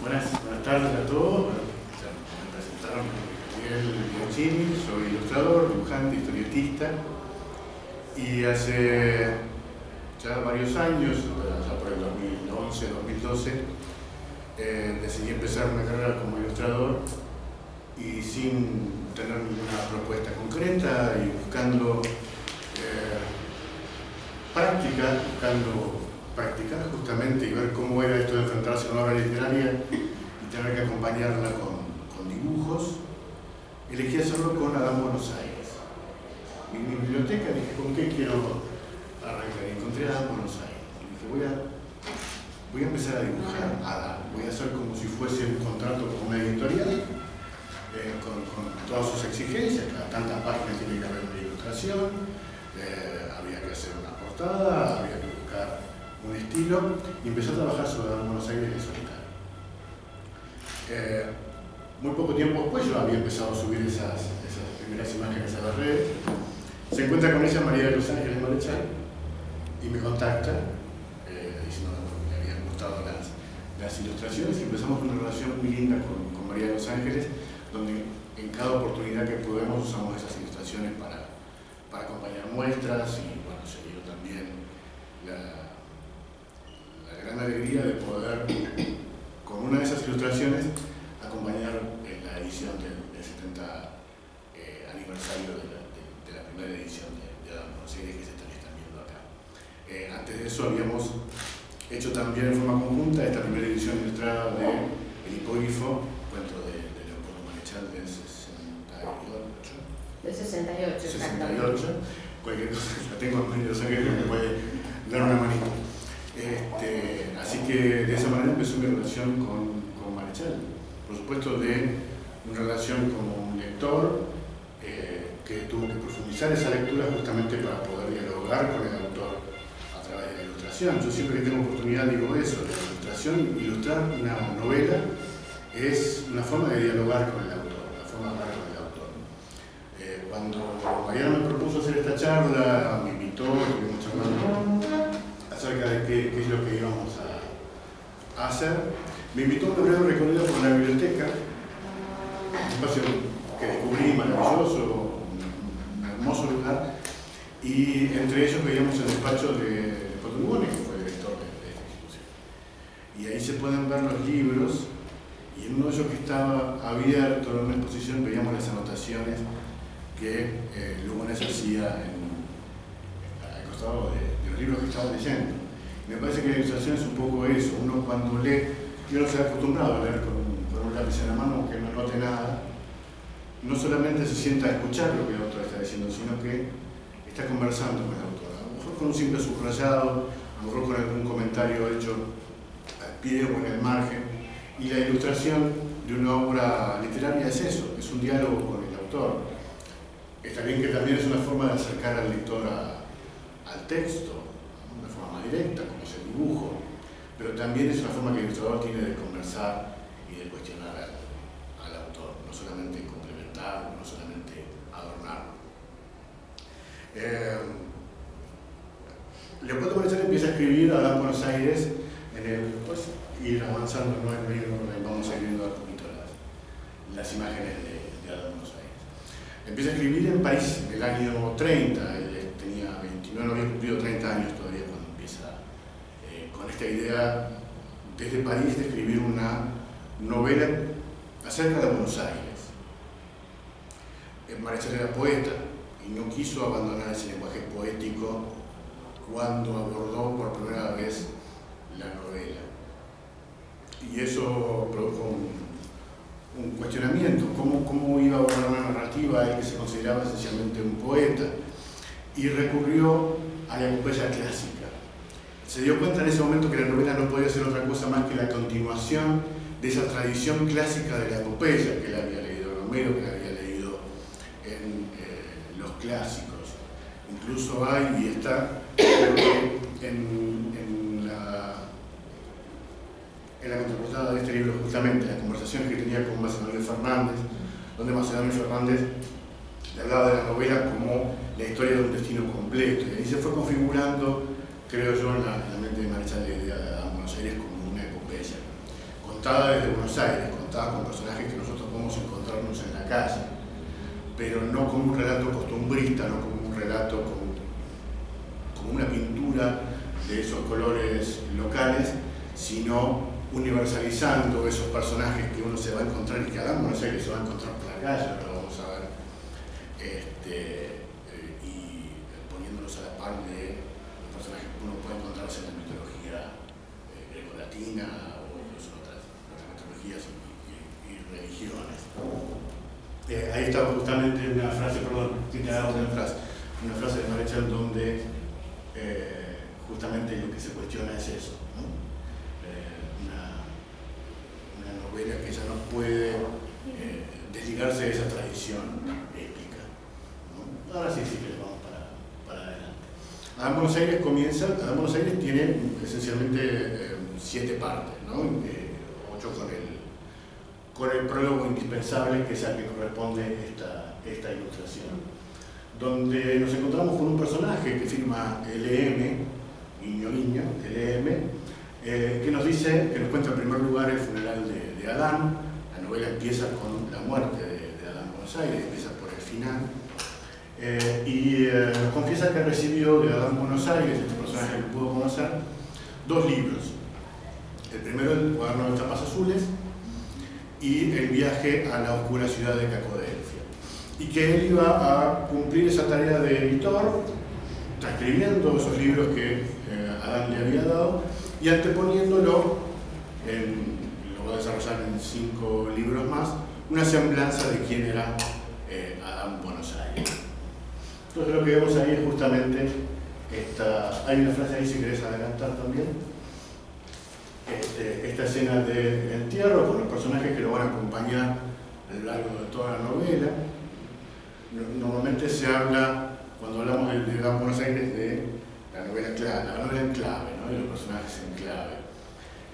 Buenas, tardes a todos. Me presentaron Miguel Bianchini, soy ilustrador, dibujante, historietista y hace ya varios años, ya por el 2011, 2012, eh, decidí empezar una carrera como ilustrador y sin tener ninguna propuesta concreta y buscando eh, buscando practicar justamente y ver cómo era esto de enfrentarse a una obra literaria y tener que acompañarla con, dibujos, elegí hacerlo con Adán Buenos Aires. En mi biblioteca dije, ¿con qué quiero arrancar? Y encontré a Adán Buenos Aires. Y dije, voy a, voy a empezar a dibujar a Adán. Voy a hacer como si fuese un contrato con una editorial, eh, con, todas sus exigencias, cada tantas páginas tiene que haber una ilustración, eh, había que hacer una portada, había que un estilo y empezó a trabajar sobre Buenos Aires en solitario. Eh, muy poco tiempo después yo había empezado a subir esas, esas primeras imágenes a la red. Se encuentra con ella María de los Ángeles Marechal y me contacta eh, diciendo que le habían gustado las, las, ilustraciones y empezamos una relación muy linda con, con María de los Ángeles donde en cada oportunidad que podemos usamos esas ilustraciones para, para acompañar muestras y bueno, se dio también la, gran alegría de poder, con una de esas ilustraciones, acompañar la edición del, del 70 eh, aniversario de la, de, de la, primera edición de, de Adam Aires que se están viendo acá. Eh, antes de eso habíamos hecho también en forma conjunta esta primera edición ilustrada de El hipógrifo, cuento de, de Leopoldo Marechal del 68. Del 68, 68. Cualquier cosa, la tengo en medio, o sea que me puede dar una manito. Este, así que de esa manera empezó mi relación con, con Marechal. Por supuesto, de una relación como un lector eh, que tuvo que profundizar esa lectura justamente para poder dialogar con el autor a través de la ilustración. Yo siempre que tengo oportunidad digo eso, la ilustración, ilustrar una novela es una forma de dialogar con el autor, una forma de hablar con el autor. Eh, cuando Mariana me propuso hacer esta charla, me invitó, estuvimos charlando acerca de qué, es lo que íbamos a, hacer. Me invitó a un breve recorrido por la biblioteca, un espacio que descubrí maravilloso, un hermoso lugar, y entre ellos veíamos el despacho de Potungone, que fue director de, de, esta institución. Y ahí se pueden ver los libros, y en uno de ellos que estaba abierto en una exposición veíamos las anotaciones que eh, Lugones hacía al costado de libros que estaba leyendo. Me parece que la ilustración es un poco eso. Uno cuando lee, yo no ha acostumbrado a leer con, con, un lápiz en la mano, que no note nada, no solamente se sienta a escuchar lo que el autor está diciendo, sino que está conversando con el autor. A lo mejor con un simple subrayado, a lo mejor con algún comentario hecho al pie o en el margen. Y la ilustración de una obra literaria es eso, es un diálogo con el autor. Está bien que también es una forma de acercar al lector a, al texto, una forma más directa, como es el dibujo, pero también es una forma que el ilustrador tiene de conversar y de cuestionar al, autor, no solamente complementar, no solamente adornar. Eh, Leopoldo Marechal empieza a escribir a Buenos Aires en el, pues, ir avanzando, no vamos a ir viendo un poquito las, las imágenes de, de Adán Buenos Aires. Empieza a escribir en París en el año 30, él tenía 29, no había cumplido 30 años todavía cuando empieza eh, con esta idea desde París de escribir una novela acerca de Buenos Aires. Marechal era poeta y no quiso abandonar ese lenguaje poético cuando abordó por primera vez la novela. Y eso produjo un, cuestionamiento, ¿Cómo, cómo iba a abordar una narrativa él que se consideraba esencialmente un poeta y recurrió a la epopeya clásica. Se dio cuenta en ese momento que la novela no podía ser otra cosa más que la continuación de esa tradición clásica de la epopeya que él había leído en Homero, que él había leído en eh, los clásicos. Incluso hay, y está en, en, la, en la contraportada de este libro justamente, las conversaciones que tenía con Macedonio Fernández, donde Macedonio Fernández le hablaba de la novela como la historia de un destino completo. Y ahí se fue configurando, creo yo, en la, la mente de Marechal la idea de Buenos Aires como una epopeya, contada desde Buenos Aires, contada con personajes que nosotros podemos encontrarnos en la calle, pero no como un relato costumbrista, no como un relato como, como una pintura de esos colores locales, sino universalizando esos personajes que uno se va a encontrar y que Adán Buenos Aires se va a encontrar por la calle, lo vamos a ver, este, eh, y poniéndolos a la par de los personajes que uno puede encontrarse en la mitología eh, o en otras, otras mitologías y, y- y religiones. Eh, ahí está justamente una frase, perdón, hago una frase, una frase de Marechal donde eh, justamente lo que se cuestiona es eso. Eh, una, una novela que ya no puede desligarse de esa tradición épica. Ahora sí, sí que vamos para, para adelante. Adán Buenos Aires comienza, Adán Buenos Aires tiene esencialmente siete partes, ¿no? Eh, ocho con el, con el prólogo indispensable que es al que corresponde esta, esta ilustración donde nos encontramos con un personaje que firma LM, Niño Niño, LM, eh, que nos dice, que nos cuenta en primer lugar el funeral de, de Adán. La novela empieza con la muerte de, de Adán Buenos empieza por el final. Eh, y eh, confiesa que recibió de Adán Buenos Aires, este personaje que pudo conocer, dos libros. El primero, el cuaderno de tapas azules, y el viaje a la oscura ciudad de Cacodelfia. Y que él iba a cumplir esa tarea de editor, transcribiendo esos libros que eh, Adán le había dado y anteponiéndolo, lo va a desarrollar en cinco libros más, una semblanza de quién era eh, Adán Buenos Aires. Entonces lo que vemos ahí es justamente esta, hay una frase ahí si querés adelantar también, este, esta escena del entierro con los personajes que lo van a acompañar a lo largo de toda la novela. No- Normalmente se habla, cuando hablamos de, de Buenos Aires, de la novela clave, la novela en clave, ¿no? de los personajes en clave,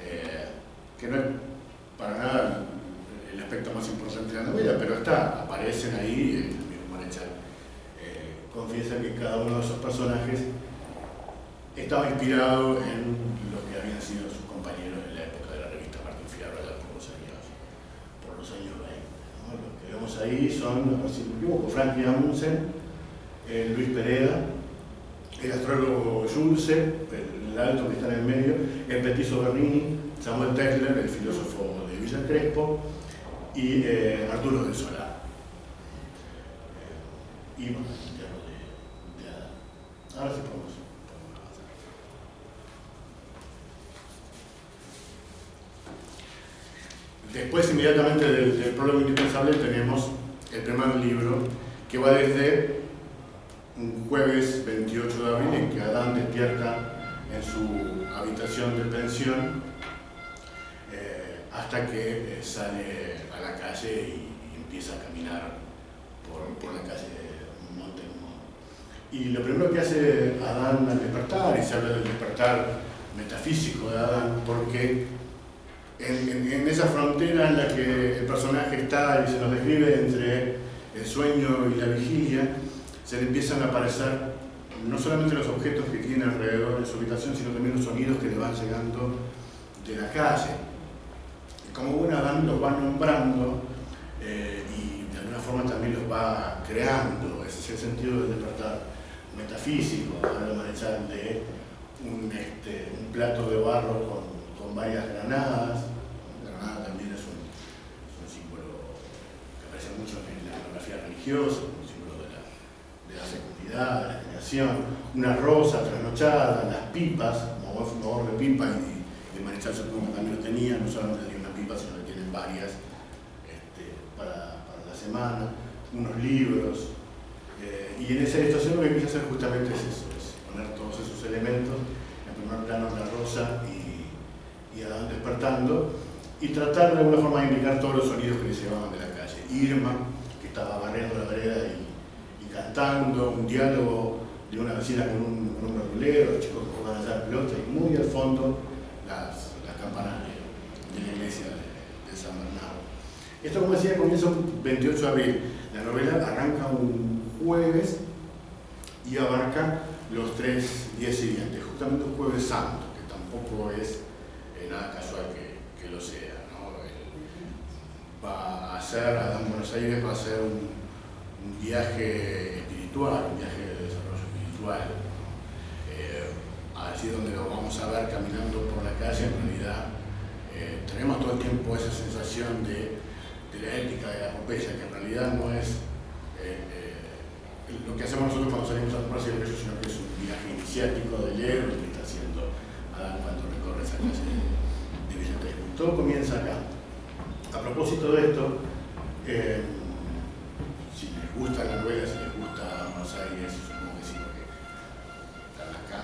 Eh, que no es para nada el aspecto más importante de la novela, pero está, aparecen ahí, el mismo Marechal eh, confiesa que cada uno de esos personajes estaba inspirado en lo que habían sido sus compañeros en la época de la revista Martín Fierro, allá por los años, por los años 20. ¿no? Ahí son, así me equivoco, Franklin Amundsen, eh, Luis Pereda, el astrólogo Schulze, el, alto que está en el medio, el petizo Bernini, Samuel Tesler, el filósofo de Villa Crespo, y eh, Arturo del Solar. Eh, y bueno, el entierro de, de. Ahora sí podemos Después, inmediatamente del, del prólogo indispensable, tenemos el primer libro que va desde un jueves 28 de abril en que Adán despierta en su habitación de pensión eh, hasta que eh, sale a la calle y, empieza a caminar por, por la calle de Montemont. Y lo primero que hace Adán al despertar, y se habla del despertar metafísico de Adán, porque en, esa frontera en la que el personaje está y se nos describe entre el sueño y la vigilia, se le empiezan a aparecer no solamente los objetos que tiene alrededor de su habitación, sino también los sonidos que le van llegando de la calle. Como buen Adán los va nombrando eh, y de alguna forma también los va creando, ese es el sentido del despertar metafísico, habla de un, este, un plato de barro con varias granadas, la granada también es un, es un símbolo que aparece mucho en la iconografía religiosa, un símbolo de la, de la fecundidad, de la generación, una rosa trasnochada, las pipas, como fumador de pipa, y, el Marechal que también lo tenía, no solamente tenía una pipa, sino que tienen varias este, para, la semana, unos libros. eh, y en esa ilustración lo que quise hacer justamente es eso, es poner todos esos elementos, en primer plano la rosa y, y Adán despertando, y tratar de alguna forma de indicar todos los sonidos que le llevaban de la. Irma, que estaba barriendo la vereda y, cantando, un diálogo de una vecina con un, con un los chicos que juegan allá la pelota, y muy al fondo las, campanas de, la iglesia de, San Bernardo. Esto, como decía, comienza un 28 de abril. La novela arranca un jueves y abarca los tres días siguientes, justamente un jueves santo, que tampoco es eh, nada casual que lo sea. ¿No? va a hacer, Adán Buenos Aires va a hacer un, viaje espiritual, un viaje de desarrollo espiritual. Eh, así donde lo vamos a ver caminando por la calle, en realidad eh, tenemos todo el tiempo esa sensación de, la ética de la epopeya, que en realidad no es lo que hacemos nosotros cuando salimos al espacio de sino que es un viaje iniciático del héroe que está haciendo Adán cuando recorre esa clase de, de Todo comienza acá. A propósito de esto, eh, si les gusta la novela, si les gusta Buenos Aires, supongo que sí, porque están acá,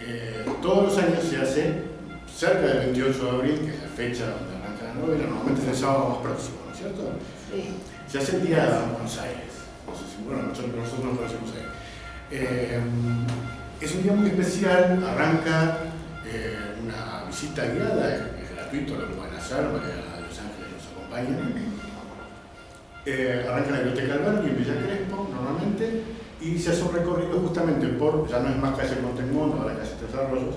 eh, todos los años se hace cerca del 28 de abril, que es la fecha donde arranca la novela, normalmente es el sábado más próximo, ¿no es cierto? Sí. Se hace el día de Buenos Aires bueno, nosotros, nosotros nos conocemos ahí. Eh, es un día muy especial, arranca eh, una visita guiada, es, gratuito, lo pueden hacer, De acompaña. Eh, arranca la Biblioteca Alberti en Villa Crespo, normalmente, y se hace un recorrido justamente por, ya no es más calle Montemont, ahora calle Tres Arroyos,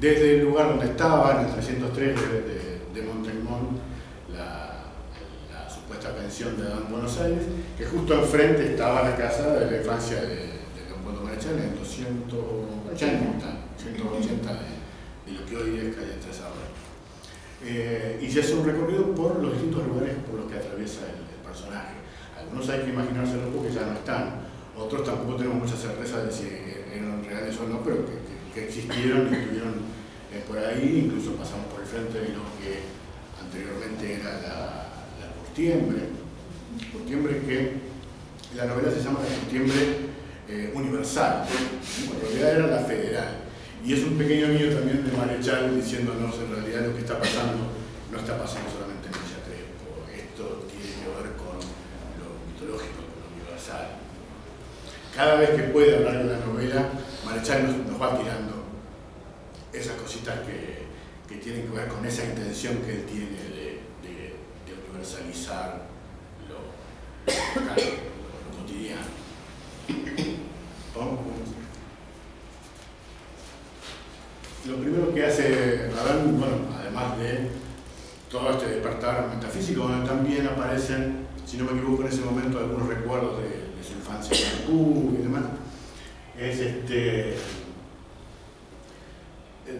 desde el lugar donde estaba, en el 303 de, de, de Montemont, pensión de Adán Buenos Aires, que justo enfrente estaba la casa de la infancia de, Leopoldo Marechal en 280, 180 de, lo que hoy es calle Tres eh, y se hace un recorrido por los distintos lugares por los que atraviesa el, personaje. Algunos hay que imaginárselo porque ya no están, otros tampoco tenemos mucha certeza de si eran reales o no, pero que, existieron y estuvieron eh, por ahí, incluso pasamos por el frente de lo que anteriormente era la septiembre, septiembre que la novela se llama la septiembre eh, universal, en realidad era la federal. Y es un pequeño mío también de Marechal diciéndonos en realidad lo que está pasando no está pasando solamente en Villa Crespo, esto tiene que ver con lo mitológico, con lo universal. Cada vez que puede hablar de la novela, Marechal nos, va tirando esas cositas que, que tienen que ver con esa intención que él tiene universalizar lo, lo cotidiano. Lo primero que hace Radán, bueno, además de todo este despertar metafísico, donde también aparecen, si no me equivoco en ese momento, algunos recuerdos de, su infancia en y demás, es este,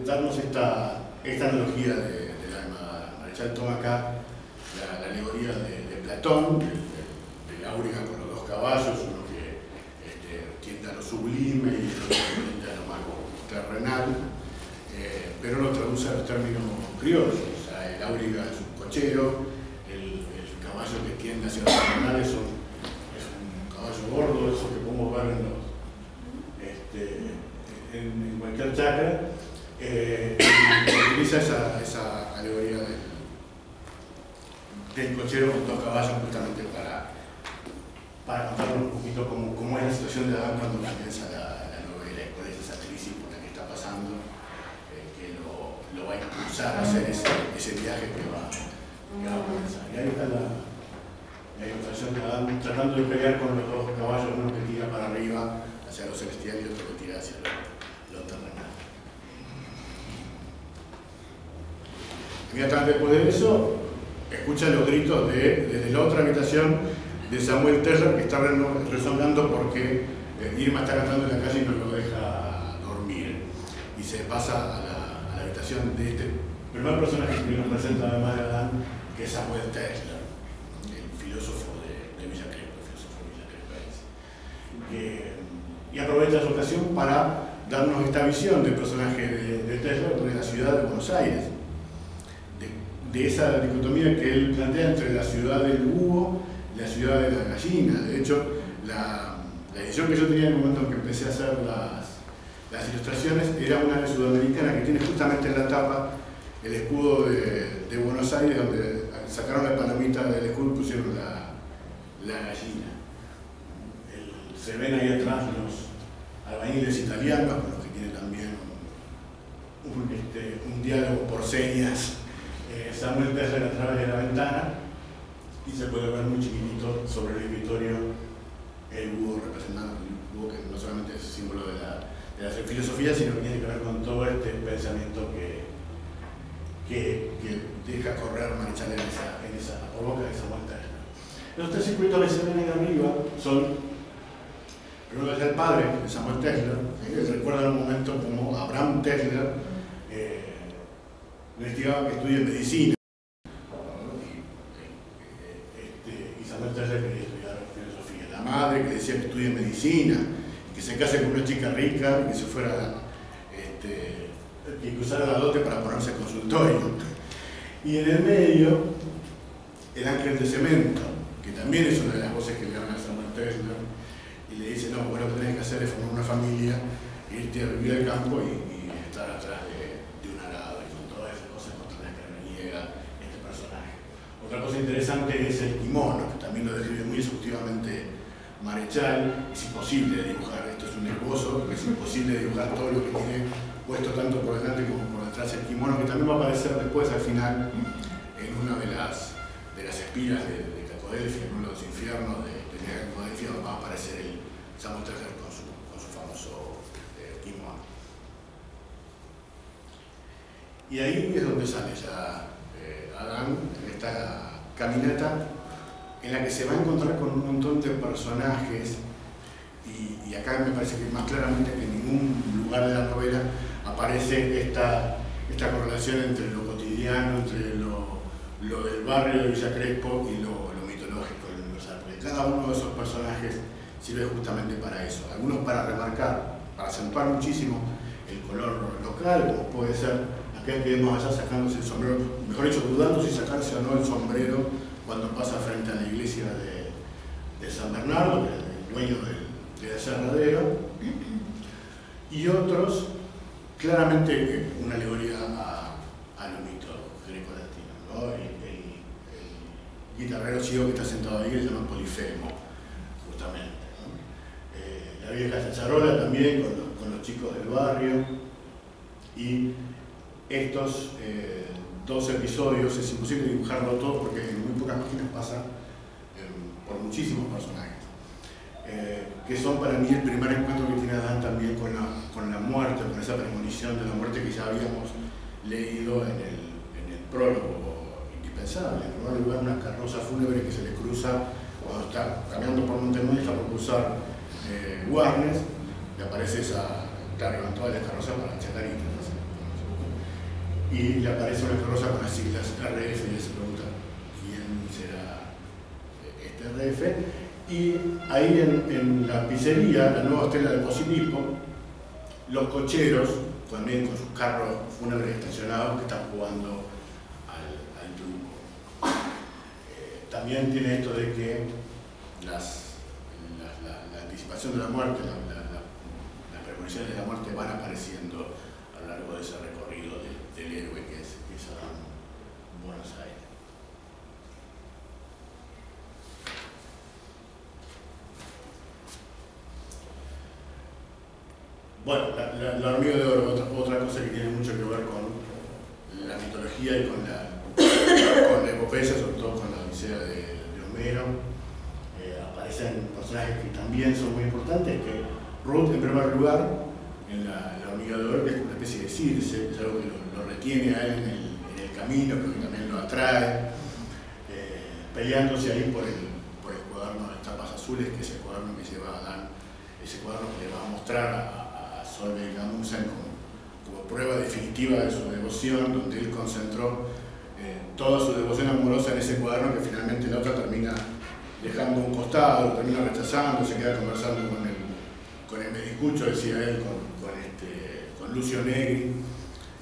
darnos esta, esta analogía de, del alma. Marechal toma acá la, alegoría de, Platón, de, la Áuriga con los dos caballos, uno que este, tiende a lo sublime y otro que tiende a lo más terrenal, pero lo traduce a los términos criollos. O sea, el Áuriga es un cochero, el, caballo que tiende hacia los terrenales es un caballo gordo, eso que podemos ver en, este, cualquier chakra, eh, utiliza esa, alegoría de del cochero con dos caballos justamente para, para un poquito cómo, cómo es la situación de Adán cuando comienza la, la novela y cuál es esa crisis por la que está pasando, eh, que lo, lo, a a hacer ese, viaje que va, a comenzar. Y ahí está la, la ilustración de Adán tratando de pelear con los dos caballos, uno que tira para arriba hacia lo celestial y otro que tira hacia lo, lo terrenal. Inmediatamente después de eso, escucha los gritos de, desde la otra habitación de Samuel Teller que está resonando porque eh, Irma está cantando en la calle y no lo deja dormir. Y se pasa a la, habitación de este primer personaje que nos presenta además de Adán, que es Samuel Tesler, el filósofo de, de Villa Crespo, filósofo Villa y aprovecha esa ocasión para darnos esta visión del personaje de, de Tesler de la ciudad de Buenos Aires de esa dicotomía que él plantea entre la ciudad del búho y la ciudad de la gallina. De hecho, la, edición que yo tenía en el momento en que empecé a hacer las, las ilustraciones era una de sudamericana que tiene justamente en la tapa el escudo de, Buenos Aires, donde sacaron la palomita del escudo y pusieron la, gallina. se ven ahí atrás los albañiles italianos, con los que tiene también un, este, un diálogo por señas eh, Samuel Tesler a través de la ventana y se puede ver muy chiquitito sobre el escritorio el búho representando el búho que no solamente es símbolo de la filosofía, sino que tiene que ver con todo este pensamiento que, que, deja correr Marichal en esa, en esa, por boca de esa vuelta. Los tres circuitos que se ven ahí arriba son Primero es el padre de Samuel Tesla, ¿sí? recuerda un momento como Abraham Tesla eh, investigaba que estudia medicina. Este, y, Samuel Tesla quería estudiar filosofía. La madre que decía que estudie medicina, que se case con una chica rica que se fuera, este, que usara la dote para ponerse consultorio. Y en el medio, el ángel de cemento, que también es una de las voces que le dan a Samuel Tesla le dice, no, bueno, lo que tenés que hacer es formar una familia, irte a vivir al campo y, estar atrás de, un arado y con todas esas cosas contra las que reniega este personaje. Otra cosa interesante es el kimono, que también lo describe muy exhaustivamente Marechal, es imposible dibujar, esto es un esbozo, es imposible dibujar todo lo que tiene puesto tanto por delante como por detrás el kimono, que también va a aparecer después al final en una de las, de las espiras de, de Cacodelfia, en uno de los infiernos de, de Cacodelfia, va a aparecer el, Samuel Tejer con su, con su famoso eh, kimono. Y ahí es donde sale ya eh, Adán en esta caminata en la que se va a encontrar con un montón de personajes y, acá me parece que más claramente que en ningún lugar de la novela aparece esta, esta correlación entre lo cotidiano, entre lo, lo del barrio de Villa Crespo y lo, lo mitológico, lo universal, porque cada uno de esos personajes sirve justamente para eso. Algunos para remarcar, para acentuar muchísimo el color local, como puede ser aquel que vemos allá sacándose el sombrero, mejor dicho, dudando si sacarse o no el sombrero cuando pasa frente a la iglesia de, San Bernardo, el dueño del, del aserradero, y otros, claramente una alegoría a, a lo mito greco-latino. ¿no? El, guitarrero ciego que está sentado ahí que se llama Polifemo, justamente la vieja chacharola también con los, chicos del barrio. Y estos eh, dos episodios es imposible dibujarlo todo porque en muy pocas páginas pasa por muchísimos personajes. Que son para mí el primer encuentro que tiene Adán también con la, con la muerte, con esa premonición de la muerte que ya habíamos leído en el, en el prólogo indispensable. En primer lugar, una carroza fúnebre que se le cruza cuando está caminando por Montemor está por cruzar eh, Warnes, le aparece esa, claro, con todas las carrozas para Chacarita. Y le aparece una carroza con las siglas RF y se pregunta quién será este RF. Y ahí en, la pizzería, la nueva estela de Posilipo, los cocheros, también con sus carros fúnebres estacionados, que están jugando al, al truco. Eh, también tiene esto de que las anticipación de la muerte, las premoniciones de la muerte van apareciendo a lo largo de ese recorrido del héroe que es, que Buenos Aires. Bueno, la, la, hormiga de oro, otra, otra, cosa que tiene mucho que ver con la mitología y con la, con la epopeya, sobre todo con la odisea de, Homero. Aparecen personajes que también son muy importantes, que Ruth, en primer lugar, en la, la hormiga de oro, que es una especie de circe, es algo que lo, retiene a él en el, camino, pero que también lo atrae, eh, peleándose ahí por el, por el cuaderno de tapas azules, que es el cuaderno que lleva a Dan, ese cuaderno que le va a mostrar a, a Solveig Amundsen como, como, prueba definitiva de su devoción, donde él concentró eh, toda su devoción amorosa en ese cuaderno que finalmente la otra termina dejando un costado, termina rechazando, se queda conversando con el, con el medicucho, decía él, con, este, con Lucio Negri,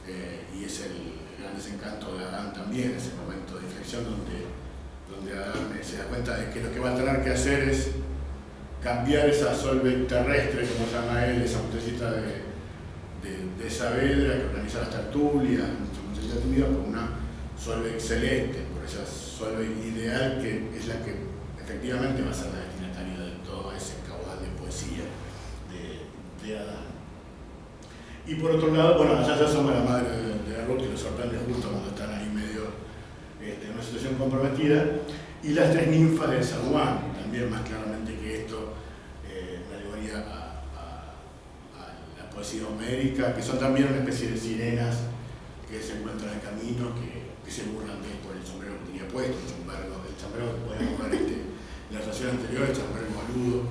eh, y es el, gran desencanto de Adán también, ese momento de inflexión donde, donde Adán se da cuenta de que lo que va a tener que hacer es cambiar esa solve terrestre, como llama él, esa botellita de, de, Saavedra que organiza las tertulias, nuestra tímida, por una solve celeste, por esa solve ideal que es la que efectivamente va a ser la destinataria de todo ese caudal de poesía de, de Adán. Y por otro lado, bueno, allá ya somos la madre de, de Ruth y lo sorprende justo cuando están ahí medio este, en una situación comprometida. Y las tres ninfas de San Juan, también más claramente que esto, eh, una alegoría a, a, la poesía homérica, que son también una especie de sirenas que se encuentra en camino, que, se burlan de por el sombrero que tenía puesto, el sombrero, el sombrero que podemos ver este, en la estación anterior, el sombrero boludo,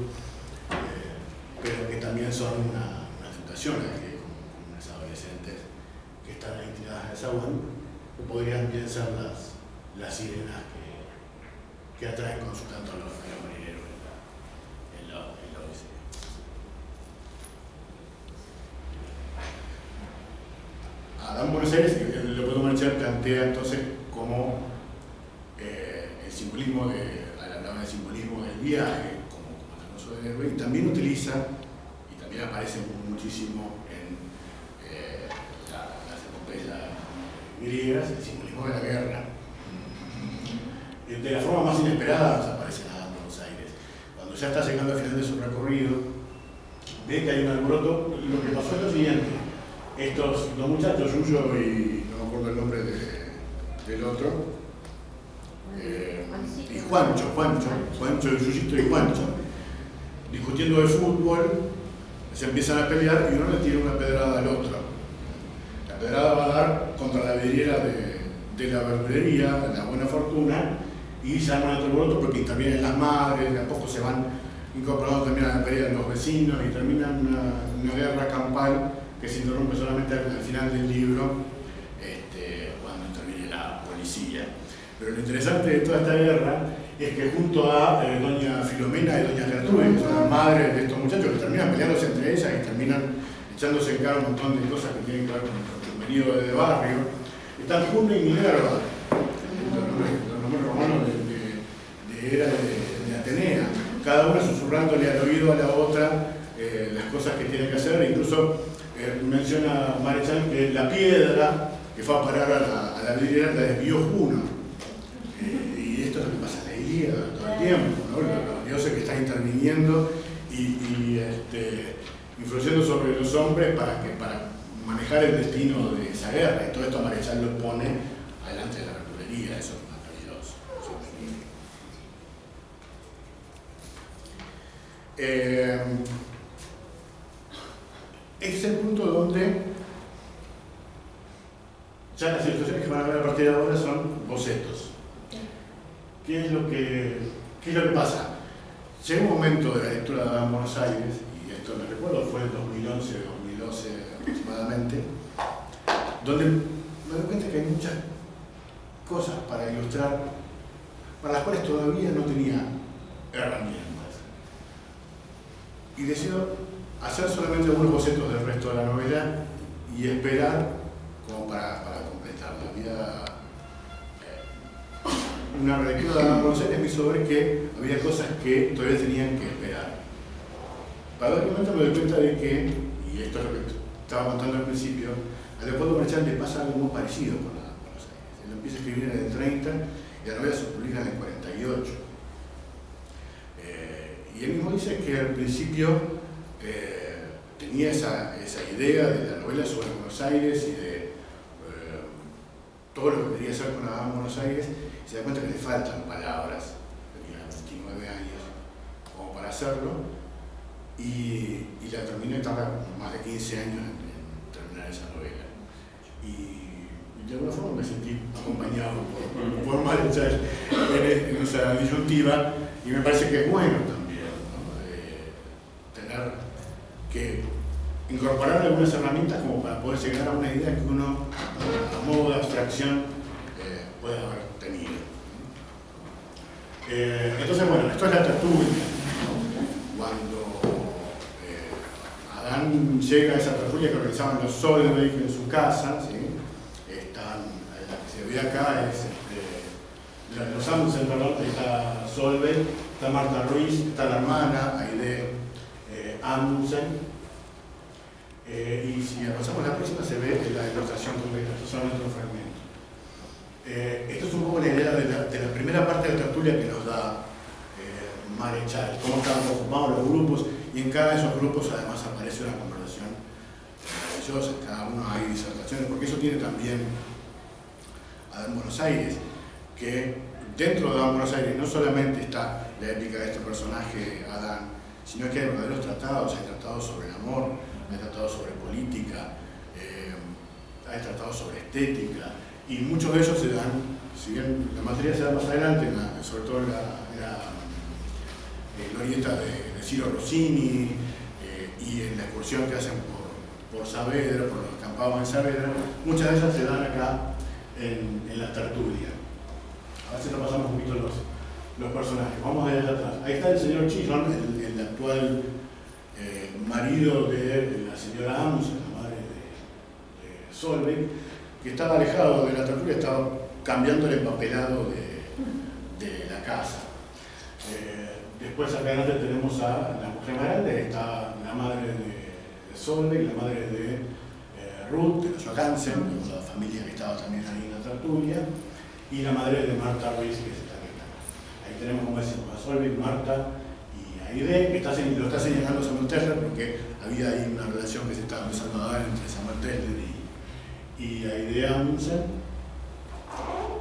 eh, pero que también son una, una tentación que con unas adolescentes que están ahí tiradas de esa que podrían bien ser las, las sirenas que, que atraen con su canto a los marineros en la, en la, Odisea. Adán Buenos Aires, lo puedo marchar, plantea entonces como eh, el simbolismo, de, hablaba del simbolismo del viaje, como, como de héroe, y también utiliza, y también aparece muchísimo en eh, la, las epopeyas griegas, el simbolismo de la guerra. De la forma más inesperada aparece Adán Buenos Aires. Cuando ya está llegando al final de su recorrido, ve que hay un alboroto, y lo que pasó es lo siguiente estos dos muchachos, Yuyo y no me acuerdo el nombre de, del otro, eh, y Juancho, Juancho, Juancho, Yuyito y Juancho, discutiendo de fútbol, se empiezan a pelear y uno le tira una pedrada al otro. La pedrada va a dar contra la vidriera de, de la verdulería, de la buena fortuna, y se arman otro alboroto porque intervienen las madres, de a poco se van incorporando también a la pelea de los vecinos y terminan una, una guerra campal que se interrumpe solamente al final del libro, este, cuando interviene la policía. Pero lo interesante de toda esta guerra es que junto a eh, doña Filomena y doña Gertrude, que son las madres de estos muchachos, que terminan peleándose entre ellas y terminan echándose en cara un montón de cosas que tienen que ver con el periodo de barrio, están Juno y Minerva, los nombres romanos de, de, era de, Atenea, cada una susurrándole al oído a la otra eh, las cosas que tiene que hacer, incluso eh, menciona Marechal que la piedra que fue a parar a la, a la vidriera la desvió Juno. Eh, y esto es lo que pasa en la Ilíada todo el tiempo, ¿no? los, dioses que están interviniendo y, y este, influyendo sobre los hombres para, que, para manejar el destino de esa guerra. Y todo esto Marechal lo pone adelante de la verdulería, eso es. Eh, es el punto donde ya las ilustraciones que van a ver a partir de ahora son bocetos. ¿Qué es lo que, qué es lo que pasa? Llega un momento de la lectura de Adán Buenos Aires, y esto me recuerdo fue en 2011, 2012 aproximadamente, donde me doy cuenta que hay muchas cosas para ilustrar, para las cuales todavía no tenía herramientas. Y decido hacer solamente algunos bocetos del resto de la novela y esperar como para, para completarla. Había eh, una relectura de Buenos Aires me hizo ver que había cosas que todavía tenían que esperar. Para dar momento me doy cuenta de que, y esto es lo que estaba contando al principio, a Leopoldo Marchal le pasa algo muy parecido con la Buenos Aires. Él empieza a escribir en el 30 y la novela se publica en el 48. Eh, y él mismo dice que al principio eh, tenía esa, esa, idea de la novela sobre Buenos Aires y de eh, todo lo que quería hacer con Adán Buenos Aires, y se da cuenta que le faltan palabras, tenía 29 años, como para hacerlo, y, y la terminé, tarda más de 15 años en, terminar esa novela. Y, de alguna forma me sentí acompañado por, por Marechal en, en esa disyuntiva, y me parece que es bueno también tener que incorporar algunas herramientas como para poder llegar a una idea que uno, a modo de abstracción, eh, puede haber tenido. Eh, entonces, bueno, esto es la tertulia. Cuando eh, Adán llega a esa tertulia que organizaban los Solveig en su casa, ¿sí? Están, la que se ve acá es este, los Amundsen, perdón, está Solveig, está Marta Ruiz, está la hermana, Aide Amundsen. Eh, y si avanzamos a la próxima se ve la ilustración completa, estos son otros fragmentos. Eh, esto es un poco la idea de la, de la, primera parte de la tertulia que nos da eh, Marechal, cómo están formados los grupos y en cada de esos grupos además aparece una conversación maravillosa, cada uno hay disertaciones, porque eso tiene también Adán Buenos Aires, que dentro de Buenos Aires no solamente está la épica de este personaje Adán, sino que hay verdaderos tratados, hay tratados sobre el amor, hay tratados sobre política, eh, hay tratados sobre estética, y muchos de ellos se dan, si bien la materia se da más adelante, sobre todo en la, glorieta de, Ciro Rossini eh, y en la excursión que hacen por, por Saavedra, por los acampados en Saavedra, muchas de ellas se dan acá en, la tertulia. A ver si pasamos un poquito los, los personajes. Vamos desde atrás. Ahí está el señor Chison, el, actual eh, marido de la señora Amundsen, la madre de, de que estaba alejado de la tertulia, estaba cambiando el empapelado de, la casa. Eh, después acá adelante tenemos a la mujer más grande, está la madre de, Solveig, la madre de eh, Ruth, de los la familia que estaba también ahí en la tertulia, y la madre de Marta Ruiz, que aquí. Ahí tenemos, como decimos, a Solveig, Marta y Aide, que está, lo está señalando Samuel Tesler porque había ahí una relación que se estaba empezando a dar entre Samuel Tesler y y a Idea Amundsen.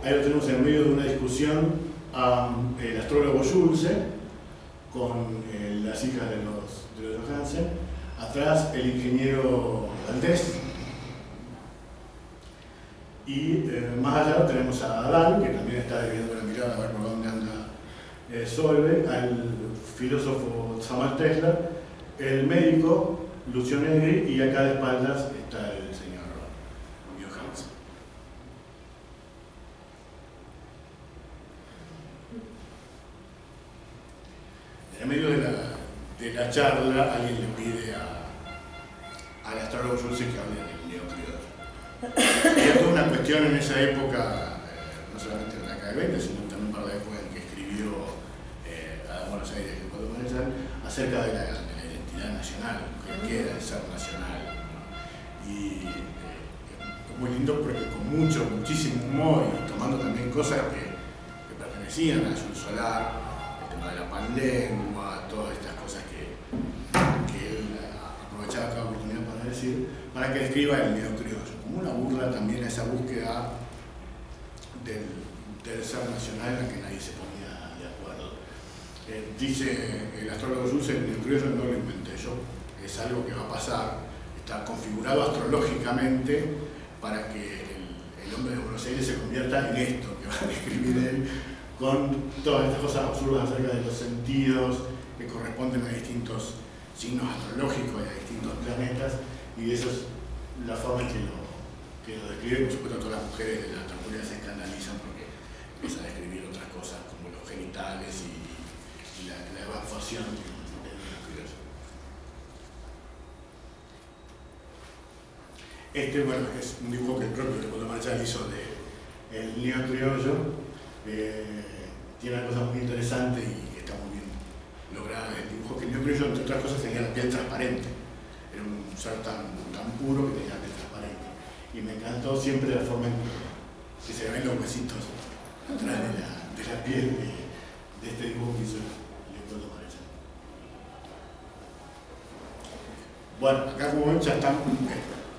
Ahí lo tenemos en medio de una discusión el astrólogo Schulze con eh, las hijas de los, de los Johansen. Atrás el ingeniero Valdés. Y eh, más allá tenemos a Adán, que también está desviando la mirada a ver por dónde eh, Solve, al filósofo Samuel Tesla, el médico Lucio Negri y acá de espaldas está el en medio de la, de la charla alguien le pide a, al astrólogo Schulze que hable del neocriollo. Había toda una cuestión en esa época, eh, no solamente en la 20, sino para que el, hombre de Buenos Aires se convierta en esto que va a describir él con todas estas cosas absurdas acerca de los sentidos que corresponden a distintos signos astrológicos y a distintos planetas, y eso es la forma en que lo, que lo describe. Por supuesto, todas las mujeres de la tertulia se escandalizan porque empiezan a describir otras cosas como los genitales y, la, evacuación del curioso. Este, bueno, es un dibujo que el propio Leopoldo Marchal hizo de el niño criollo, eh, tiene una cosa muy interesante y está muy bien lograda el dibujo, que yo creo que entre otras cosas tenía la piel transparente. Era un ser tan, puro que tenía la piel transparente. Y me encantó siempre la forma en que se ven los huesitos atrás de la, piel de, este dibujo que hizo Leopoldo Marechal. Bueno, acá como ven ya está,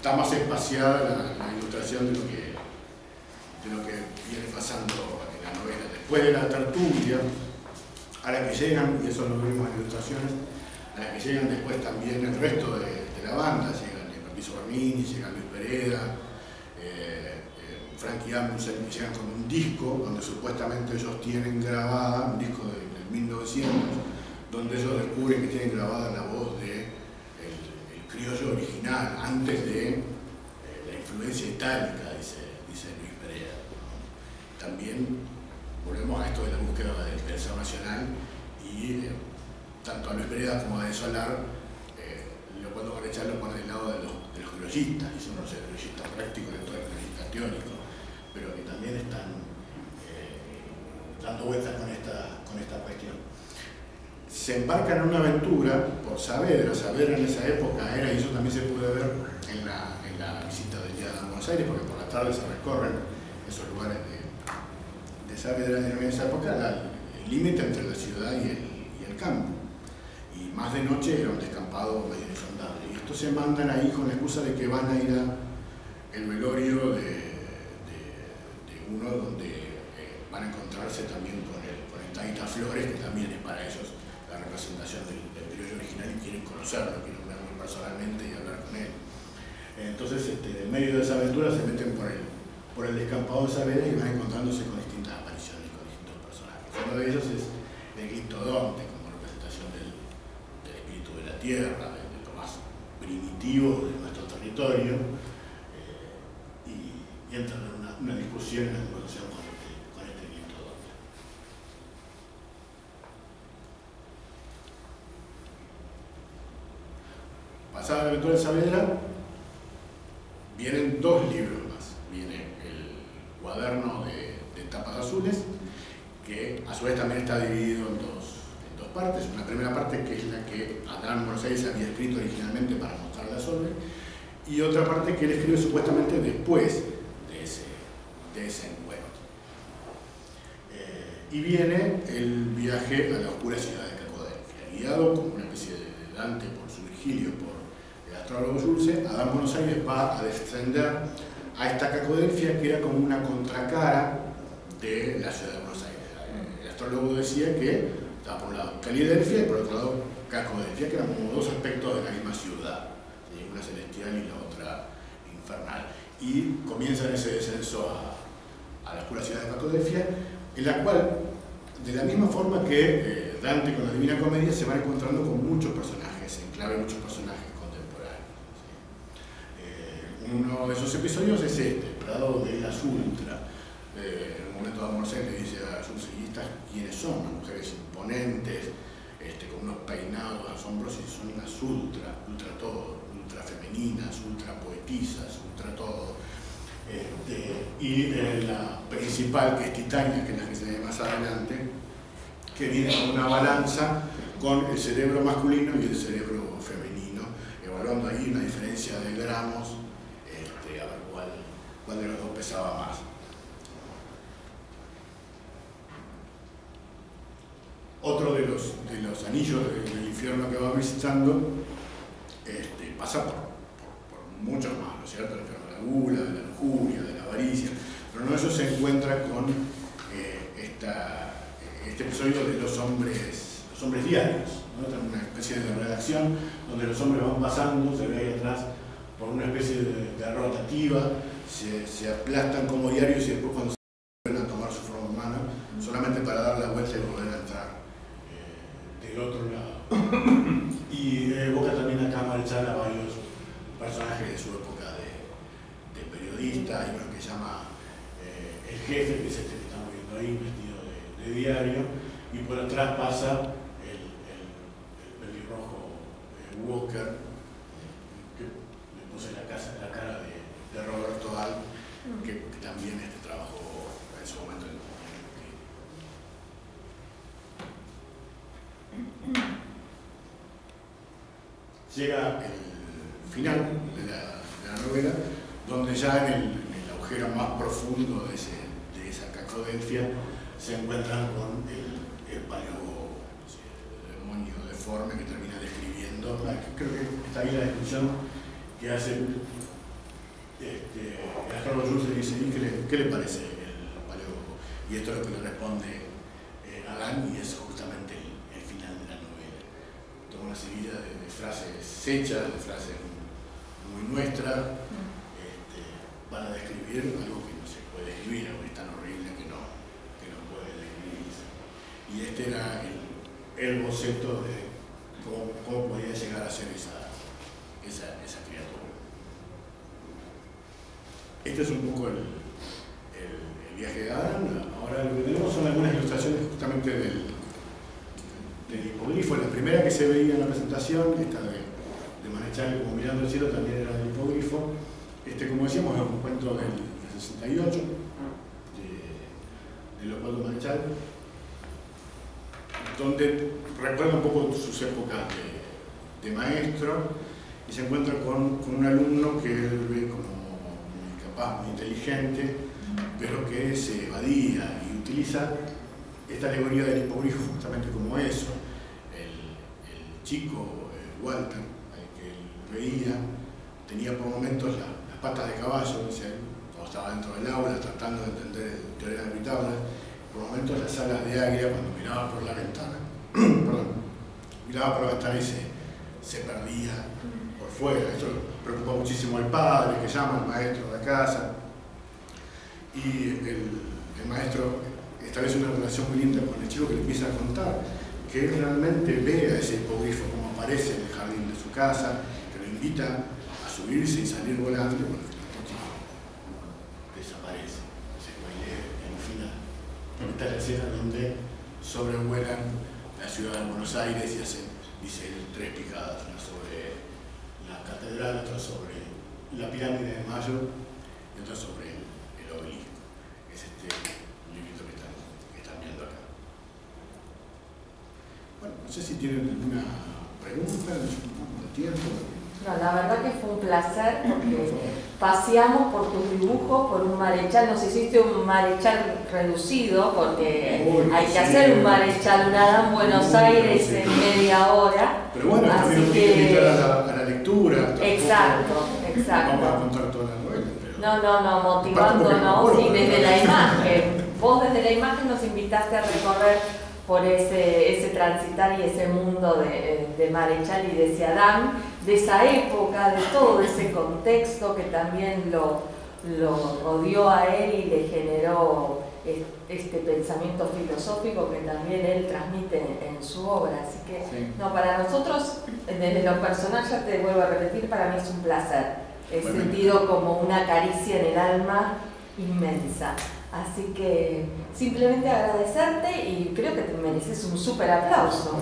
está más espaciada la, ilustración de lo que de lo que viene pasando en la novela. Después de la tertulia, a la que llegan, y eso lo vimos en ilustraciones, a la que llegan después también el resto de, la banda, llegan Permiso Bernini, llegan Luis Pereda, eh, eh, Frankie Amundsen, llegan con un disco donde supuestamente ellos tienen grabada, un disco de, 1900, donde ellos descubren que tienen grabada la voz de el, criollo original, antes de eh, la influencia itálica, dice también volvemos a esto de la búsqueda del pensamiento nacional y eh, tanto a Luis Pereda como a De Solar eh, Leopoldo Barrechal lo pone lado de los, de los criollistas, y son los criollistas prácticos de todo el criollistas teóricos, pero que también están eh, dando vueltas con esta, con esta cuestión. Se embarcan en una aventura por Saavedra, Saavedra en esa época era, y eso también se puede ver en la, en la visita del día de Buenos Aires, porque por la tarde se recorren esos lugares de en esa época el límite entre la ciudad y el, campo. Y más de noche era un descampado medio insondable. Y estos se mandan ahí con la excusa de que van a ir al velorio de, uno donde eh, van a encontrarse también con el, con Taita Flores, que también es para ellos la representación del, del original y quieren conocerlo, quieren verlo personalmente y hablar con él. Entonces, este, en medio de esa aventura se meten por el, por el descampado de Saavedra y van encontrándose con distintas apariciones, con distintos personajes. Uno de ellos es el Glitodonte, como representación del, del espíritu de la tierra, de, de, lo más primitivo de nuestro territorio, eh, y, y entran en una, una discusión, en la conversación con este, con este Glitodonte. Pasada la aventura de Saavedra, vienen dos libros más. Viene el cuaderno de, tapas azules, que a su vez también está dividido en dos, en dos partes. Una primera parte que es la que Adán Morseis había escrito originalmente para mostrarle a Solve, y otra parte que él escribe supuestamente después de ese, encuentro. Eh, y viene el viaje a la oscura ciudad de Cacodelfia, guiado como una especie de Dante por su Virgilio, por astrólogo Dulce, Adán Buenos Aires va a descender a esta Cacodelfia que era como una contracara de la ciudad de Buenos Aires. El astrólogo decía que estaba por un lado Calidelfia y por otro lado Cacodelfia, que eran como dos aspectos de la misma ciudad, una celestial y la otra infernal. Y comienzan ese descenso a, la oscura ciudad de Cacodelfia, en la cual, de la misma forma que eh, Dante con la Divina Comedia, se van encontrando con muchos personajes, en clave muchos personajes uno de esos episodios es este, Prado de las Ultra. Eh, en un momento de Amor le dice a sus seguidistas quiénes son, las mujeres imponentes, este, con unos peinados asombrosos y son las ultra, ultra todo, ultra femeninas, ultra poetisas, ultra todo. Este, y la principal, que es Titania, que es la que se ve más adelante, que viene con una balanza con el cerebro masculino y el cerebro femenino, evaluando ahí una diferencia de gramos cuál de los dos pesaba más. Otro de los, de los anillos del infierno que va visitando este, pasa por, por, muchos más, ¿no es cierto? El infierno de la gula, de la lujuria, de la avaricia, pero no eso se encuentra con eh, esta, este episodio de los hombres, los hombres diarios, ¿no? una especie de redacción donde los hombres van pasando, se ve ahí atrás, por una especie de, de rotativa, se, se, aplastan como diarios y después cuando se vuelven a tomar su forma humana, solamente para dar la vuelta y volver a entrar eh, del otro lado. y evoca también acá Marechal a varios personajes de su época de, de periodista, hay uno que llama eh, el jefe, que es este que estamos viendo ahí, vestido de, diario, y por atrás pasa el pelirrojo eh, Walker, que le puse la, casa, la cara de de Roberto Al, que, que, también este trabajó en su momento en, en Llega el final de la, novela, donde ya en el, agujero más profundo de, esa cacodelfia se encuentran con el, el el demonio deforme que termina describiendo, creo que está ahí la descripción que hace este, astrólogo Jules le dice, ¿qué le, ¿qué le, parece el paleólogo? Y esto es lo que le responde eh, Adán y es justamente el, final de la novela. Toma una de, de frases hechas, de frases muy nuestras, este, para describir algo que no se puede escribir, algo es tan horrible que no, que no puede describirse. Y este era el, el boceto de cómo, cómo podía llegar a ser esa, esa, esa criatura. Este es un poco el, el, el viaje de Adán. Ahora lo que tenemos son algunas ilustraciones justamente del, del hipogrifo. La primera que se veía en la presentación, esta de, como mirando el cielo, también era del hipogrifo. Este, como decíamos, es un cuento del, del 68, de, de Leopoldo Manechal, donde recuerda un poco sus épocas de, maestro y se encuentra con, un alumno que él ve como capaz, muy inteligente, pero que se evadía y utiliza esta alegoría del hipogrifo justamente como eso. El, chico el Walter, al que él tenía por momentos la, las patas de caballo, cuando estaba dentro del aula tratando de entender el teorema de Pitágoras, por momentos las alas de águila cuando miraba por la ventana, perdón, miraba por la ventana y se, se perdía por fuera. Esto preocupa muchísimo al padre, que llama al maestro de la casa. Y el, maestro establece una relación muy linda con el chico que le empieza a contar, que él realmente ve a ese hipogrifo como aparece en el jardín de su casa, invita a subirse y salir volando, bueno, el desaparece, se muere en un final. Esta es la escena donde sobrevuelan la ciudad de Buenos Aires y hacen, dice él, tres picadas, una sobre la catedral, otra sobre la pirámide de Mayo y otra sobre el, el obelisco. Es este librito que están, viendo acá. Bueno, no sé si tienen alguna pregunta, nos tiempo. No, la verdad que fue un placer porque paseamos por tus dibujos, por un marechal, nos hiciste un marechal reducido porque Uy, hay que sí. hacer un marechal nada en Buenos Uy, Aires sí. en media hora. Pero bueno, Así también que- a la, a la lectura. Exacto, Vamos a exacto. contar novela, pero... No, no, no, motivándonos y desde ¿no? la imagen. Vos desde la imagen nos invitaste a recorrer por ese, ese transitar y ese mundo de, de Marechal y de ese Adán, de esa época, de todo ese contexto que también lo, lo rodeó a él y le generó es- este pensamiento filosófico que también él transmite en, en su obra. Así que, Sí. no, para nosotros, desde lo personal, ya te vuelvo a repetir, para mí es un placer. He Bueno. sentido como una caricia en el alma inmensa. Así que simplemente agradecerte y creo que te mereces un súper aplauso.